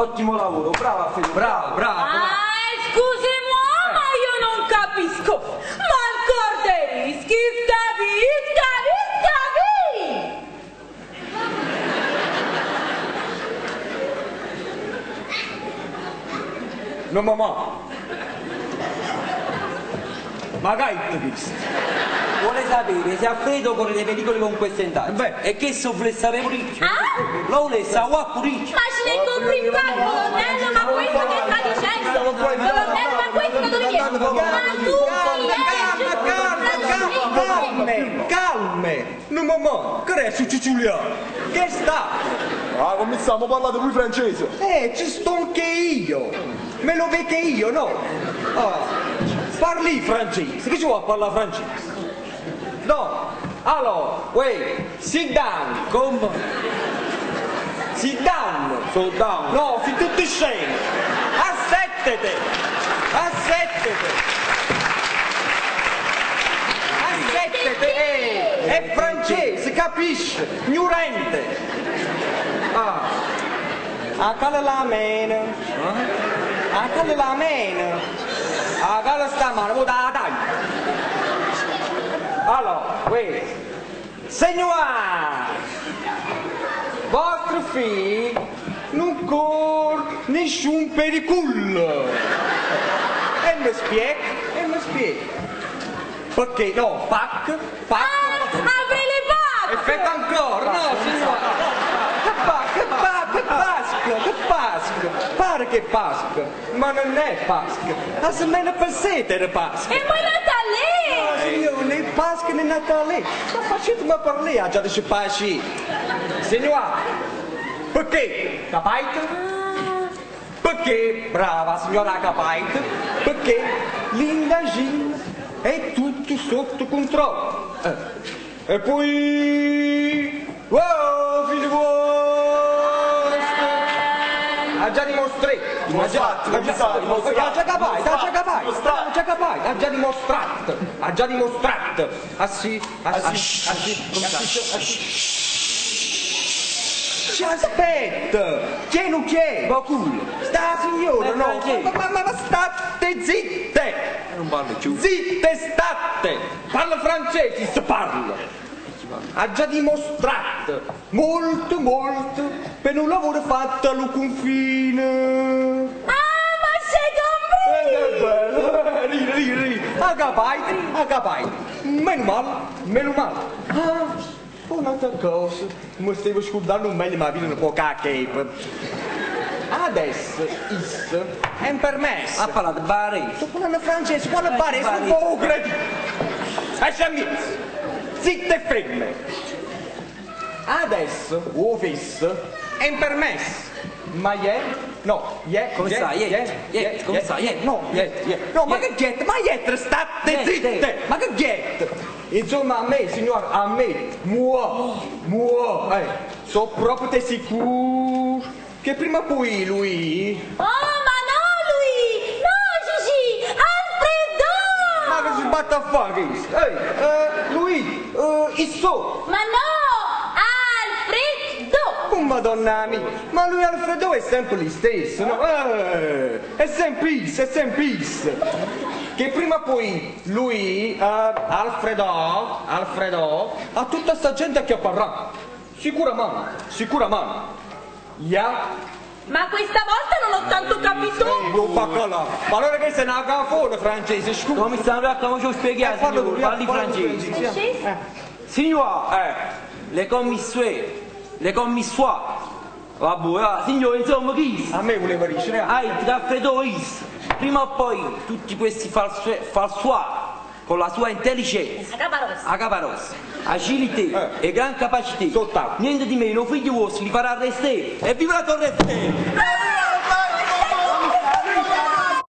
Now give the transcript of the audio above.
Ottimo lavoro, brava Fede, bravo, bravo. bravo. Ah, scusi, ma io non capisco. Ma il corderischi, scavi, scavi, scavi. No mamma. Magari ti visto. Vuole sapere se a freddo corre dei pericoli con queste indagini. Beh. E che se vuole sapere puricchio. Ah? Lo vuole sapere puricchio. Ma ce ne compri qua, colonnello, ma questo che sta dicendo? Colonnello, ma questo dove viene? Ma tu Calme, calme. No mamma, che è succiuliano? Che sta? Ah, cominciamo a parlare voi francese. Eh, ci sto anche io. Me lo vede io, no? Ah, parli francese. Che ci vuoi parlare francese? No. Allora, wait, sit down. Come? Sit down. So down. No, si tutti scemi. Assettete. Assettete. Assettete. Eh, è francese, capisce? Ignorante. Ah. A cala la mena. A cala la mena. A cala sta mano, mo da dai. Allora, wait. Signor! Vostro figlio non corre nessun pericolo. E mi spiega, e mi spiega. Perché no, pac, Ah, pac. apri le E bocche. fate ancora, no signora. Che pa, che pa, che pasca, che pasca. Pare che pasca, ma non è pasca. A semana per sete era pasca. E poi la Ah, né Pasqua né Natale. Ma facetemi parlare, già di pasci. Signora, perché? Capite? Perché, brava signora Capite, perché l'indagine è tutto sotto controllo. Eh. E poi... Wow, dimostrato, ha già, ha già, ha già capato, ha già capato, ha già capato, ha già dimostrato, ha già dimostrato. Ah sì, ah sì, ah sì, ah ah. Ci aspetta, chi non chi? Ma culo. Sta signora, Eh, no, ma, ma, ma, ma state zitte, Non parlo più. zitte state, parla francese, si parla. Ha già dimostrato molto, molto per un lavoro fatto allo confine. Ri. A capaite, a capaite. Meno male, meno male. Ah, un'altra cosa, mi stavo scordando meglio ma vino un po' a cape. Adesso, is, è permesso. Ha parlato bare. Sto parlando francese, quale pare, Pare. sto poco credito. Lasciami, zitte e ferme. Adesso, o fisso, è permesso. Ma ieri, no, ieri, Come sta? Ieri, ieri, come sta? Ieri. No, ieri, ieri. No, ma che jet, ma ieri state zitte, ma che jet. Insomma, a me, signor, a me, muo, muo, eh, so proprio te sicuro che prima o poi lui Oh, ma no, lui! No, Gigi! Alfredo! Ma che si batte a fare questo? Ehi, eh, lui, eh, il so. Ma no! Oh madonna mia, ma lui Alfredo è sempre lo stesso, no? Eh, è sempre isso, è sempre isso. Che prima o poi lui, eh, Alfredo, Alfredo, ha tutta sta gente che parla. Sicuramente, sicuramente. Ya? Ma questa volta non ho tanto capito! Fa colà. Ma allora che sei una cafone francese, scusa. Come stanno a come ci ho spiegato, Eh, parli francese. Francese? Signora, eh, le commissue, le commissue. Vabbè, signore, insomma, chi? A me voleva dire. Ah, il is. Prima o poi tutti questi falsuari, con la sua intelligenza, A caparossa! a caparossa, agilità Eh. e gran capacità, Sott'acqua. niente di meno, figlio vostro li farà arrestare. E viva la torre Eiffel! Ah,